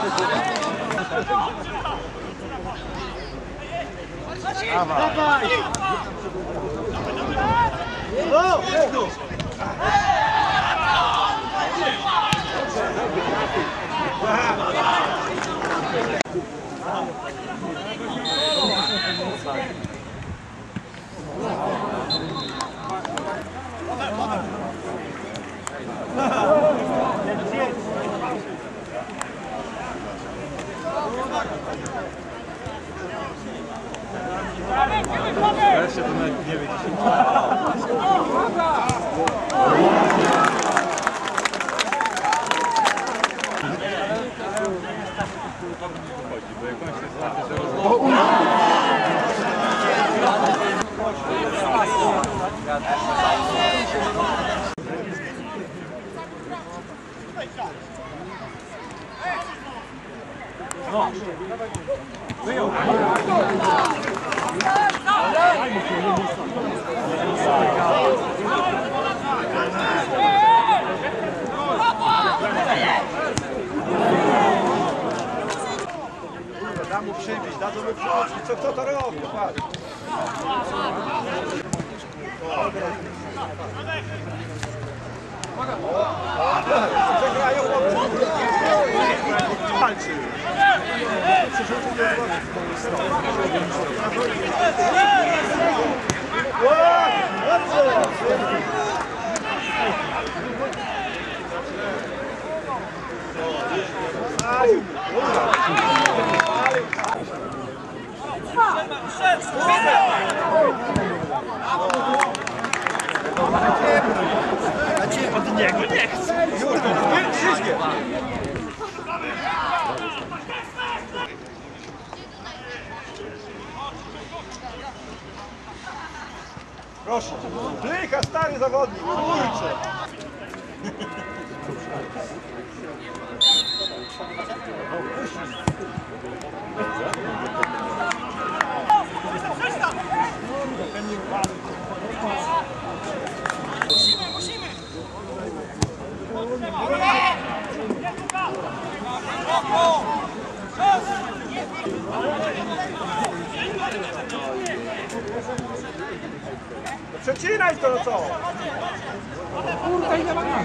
Давай! Давай! Teraz się to nawet nie wie, No, wyjął. Da mu przybić, dadzą mu przybić. Co kto to robi? Patrz. Chłopcy. Walczy. Od niego nie chcę. Prošlo. Plika stari za vodnik. Przecina to no co? Kurka ile ma na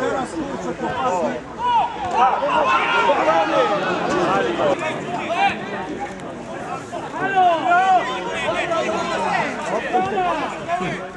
Teraz kurczę popasy. Tak, Brawo!